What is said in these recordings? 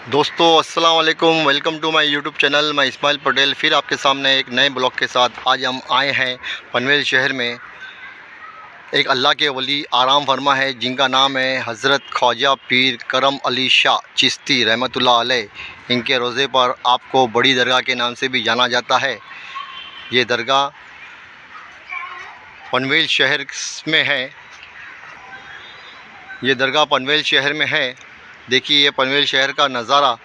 दोस्तों, अस्सलाम वालेकुम। Welcome to my YouTube channel, मैं इस्माइल पटेल। फिर आपके सामने एक नए ब्लॉग के साथ आज हम आए हैं पनवेल शहर में। एक अल्लाह के वली आराम फरमा है, जिनका नाम है हज़रत ख्वाजा पीर करम अली शाह चिश्ती रहमतुल्लाह अलैह। इनके रोज़े पर आपको बड़ी दरगाह के नाम से भी जाना जाता है। ये दरगाह पनवेल शहर में है। ये दरगाह पनवेल शहर में है। देखिए, ये पनवेल शहर का नज़ारा।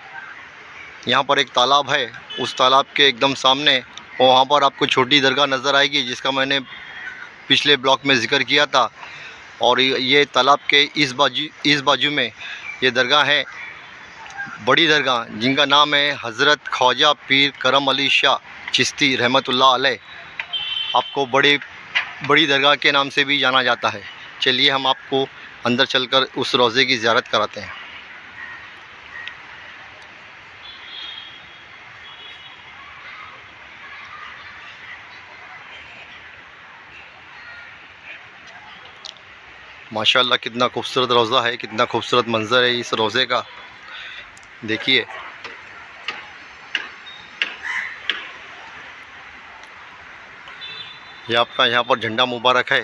यहाँ पर एक तालाब है। उस तालाब के एकदम सामने और वहाँ पर आपको छोटी दरगाह नज़र आएगी, जिसका मैंने पिछले ब्लॉक में ज़िक्र किया था। और ये तालाब के इस बाजू इस बाजू में ये दरगाह है। बड़ी दरगाह, जिनका नाम है हज़रत ख्वाजा पीर करम अली शाह चिश्ती रहमतुल्लाह अलैह। आपको बड़ी बड़ी दरगाह के नाम से भी जाना जाता है। चलिए, हम आपको अंदर चलकर उस रोज़े की ज़्यारत कराते हैं। माशाल्लाह कितना खूबसूरत रोज़ा है, कितना खूबसूरत मंज़र है इस रोज़े का। देखिए। ये आपका यहाँ पर झंडा मुबारक है।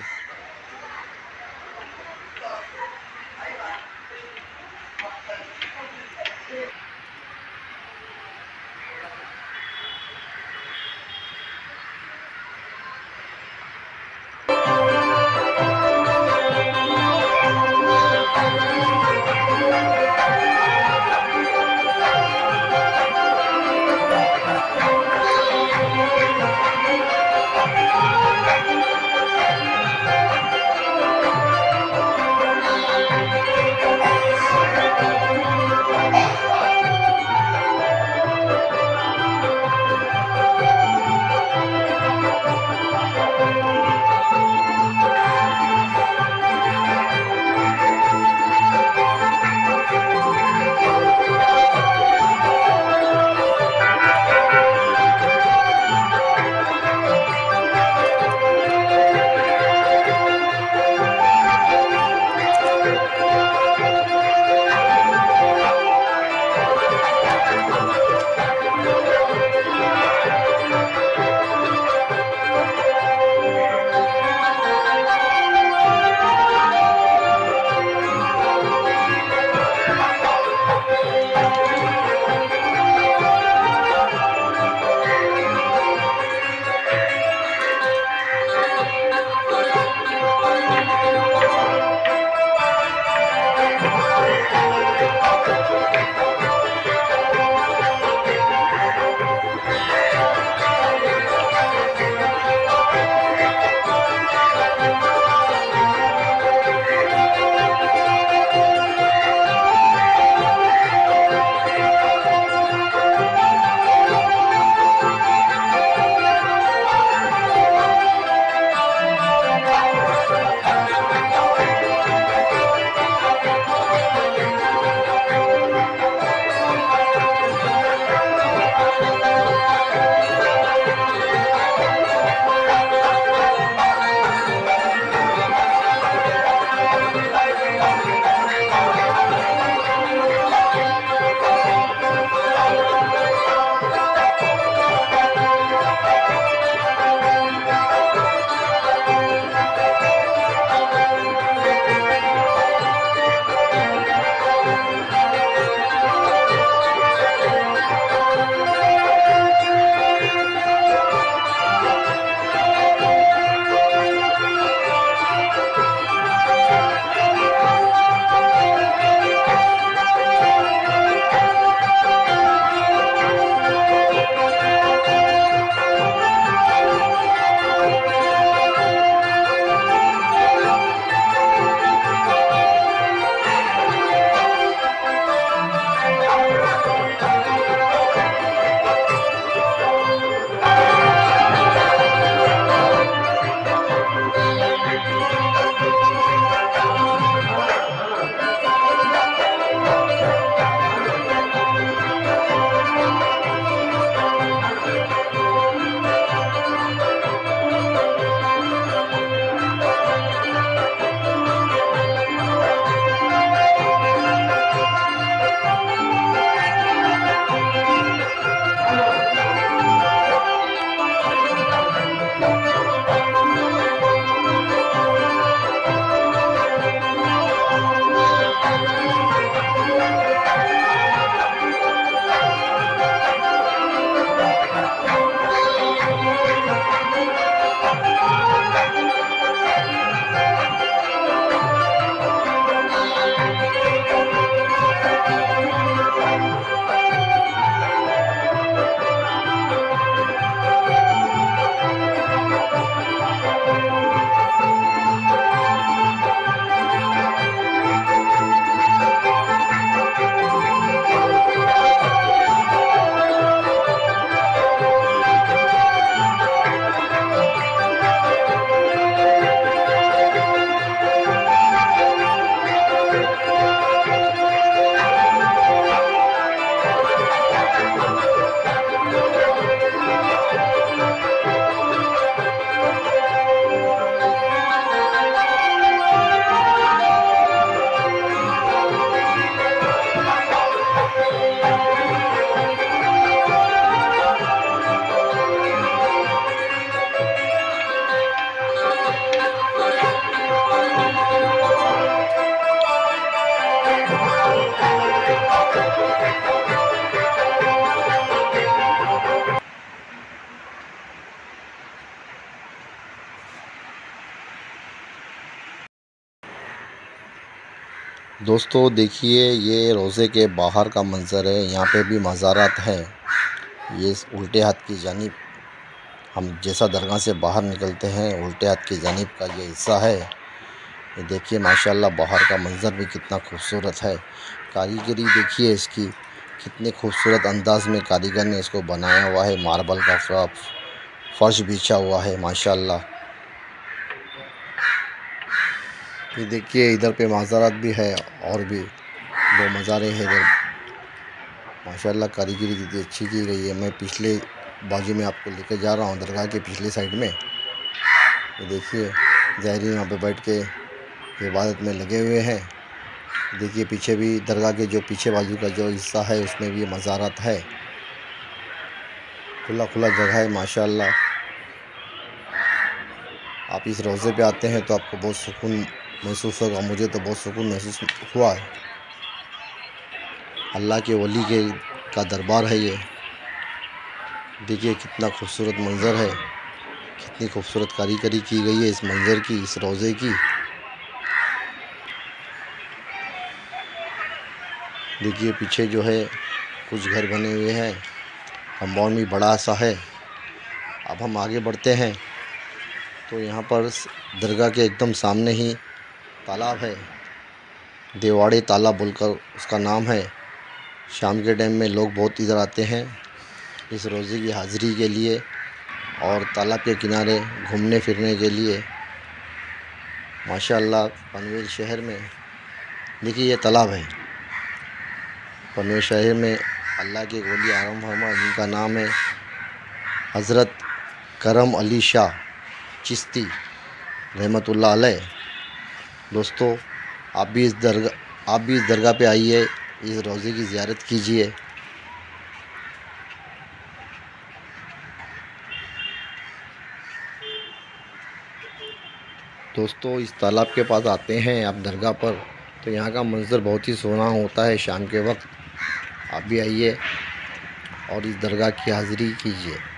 दोस्तों, देखिए, ये रोज़े के बाहर का मंज़र है। यहाँ पे भी मज़ारात हैं। ये उल्टे हाथ की जानब, हम जैसा दरगाह से बाहर निकलते हैं, उल्टे हाथ की जानब का ये हिस्सा है। ये देखिए, माशाल्लाह, बाहर का मंज़र भी कितना खूबसूरत है। कारीगरी देखिए इसकी, कितने खूबसूरत अंदाज में कारीगर ने इसको बनाया हुआ है। मार्बल का फर्श बिछा हुआ है, माशाल्लाह। ये देखिए, इधर पे माज़ारात भी है और भी दो मज़ारे हैं इधर। माशाल्लाह, कारीगरी कितनी अच्छी की गई है। मैं पिछले बाजू में आपको लेकर जा रहा हूँ, दरगाह के पिछले साइड में। ये देखिए, ज़ाहरी यहाँ पे बैठ के इबादत में लगे हुए हैं। देखिए, पीछे भी दरगाह के जो पीछे बाजू का जो हिस्सा है, उसमें भी मज़ारात है। खुला खुला जगह है, माशाल्लाह। आप इस रोज़े पे आते हैं तो आपको बहुत सुकून महसूस होगा। मुझे तो बहुत सुकून महसूस हुआ है। अल्लाह के वली के का दरबार है ये। देखिए कितना खूबसूरत मंज़र है। कितनी खूबसूरत कारीगरी की गई है इस मंज़र की, इस रोज़े की। देखिए पीछे जो है कुछ घर बने हुए हैं। कंपाउंड भी बड़ा सा है। अब हम आगे बढ़ते हैं। तो यहाँ पर दरगाह के एकदम सामने ही तालाब है। देवाड़ी तालाब बोलकर उसका नाम है। शाम के टाइम में लोग बहुत इधर आते हैं इस रोज़े की हाज़िरी के लिए और तालाब के किनारे घूमने फिरने के लिए। माशाल्लाह, पनवेल शहर में देखिए ये तालाब है। पनवेल शहर में अल्लाह के गोली आरम फरमा जिनका नाम है हज़रत करम अली शाह चिश्ती रहमतुल्लाह अलैह। दोस्तों, आप भी इस दरगाह आप भी इस दरगाह पे आइए, इस रोज़े की ज़ियारत कीजिए। दोस्तों, इस तालाब के पास आते हैं आप दरगाह पर। तो यहाँ का मंज़र बहुत ही सोना होता है शाम के वक्त। आप भी आइए और इस दरगाह की हाज़िरी कीजिए।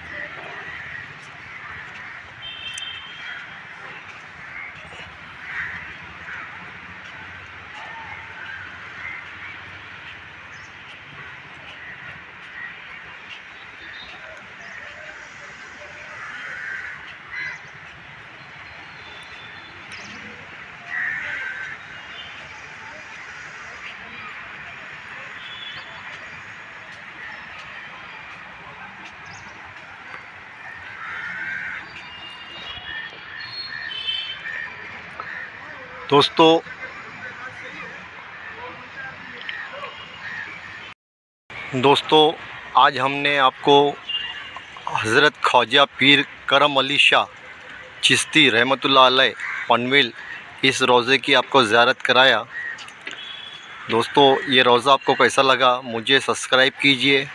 दोस्तों दोस्तों, आज हमने आपको हज़रत ख्वाजा पीर करम अली शाह चिश्ती रहमतुल्लाह अलैह पनवेल इस रोज़े की आपको ज़्यारत कराया। दोस्तों, ये रोज़ा आपको कैसा लगा? मुझे सब्सक्राइब कीजिए,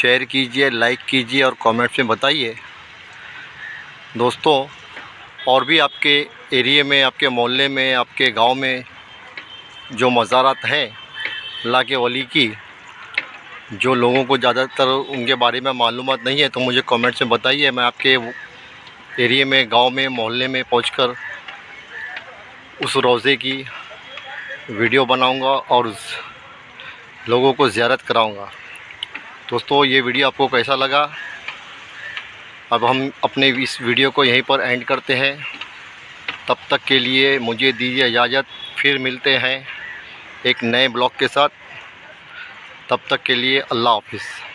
शेयर कीजिए, लाइक कीजिए और कमेंट्स में बताइए। दोस्तों और भी आपके एरिए में, आपके मोहल्ले में, आपके गाँव में जो मज़ारात हैं अल्लाह के वली की, जो लोगों को ज़्यादातर उनके बारे में मालूम नहीं है तो मुझे कमेंट्स में बताइए। मैं आपके एरिए में, गाँव में, मोहल्ले में पहुंचकर उस रोज़े की वीडियो बनाऊँगा और लोगों को ज़्यारत कराऊँगा। दोस्तों, ये वीडियो आपको कैसा लगा? अब हम अपने इस वीडियो को यहीं पर एंड करते हैं। तब तक के लिए मुझे दीजिए इजाज़त, फिर मिलते हैं एक नए ब्लॉग के साथ। तब तक के लिए अल्लाह हाफिज़।